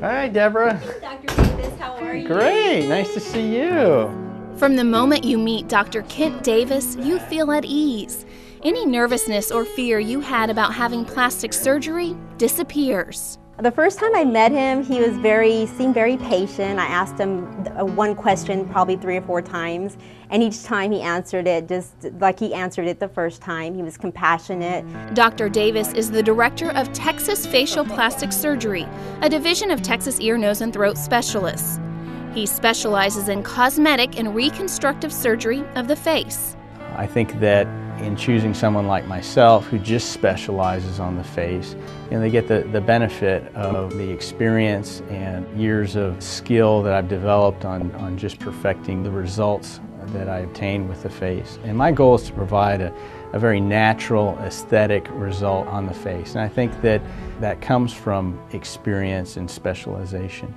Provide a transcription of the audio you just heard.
Hi, Deborah. Dr. Davis, how are you? Great. Nice to see you. From the moment you meet Dr. Kent Davis, you feel at ease. Any nervousness or fear you had about having plastic surgery disappears. The first time I met him, he was very seemed very patient. I asked him uh, one question probably three or four times, and each time he answered it just like he answered it the first time. He was compassionate. Dr. Davis is the director of Texas Facial Plastic Surgery, a division of Texas Ear, Nose, and Throat Specialists. He specializes in cosmetic and reconstructive surgery of the face. I think that in choosing someone like myself who just specializes on the face, and they get the, the benefit of the experience and years of skill that I've developed on, on just perfecting the results that I obtain with the face. And my goal is to provide a, a very natural aesthetic result on the face. And I think that that comes from experience and specialization.